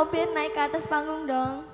Topir naik ke atas panggung dong.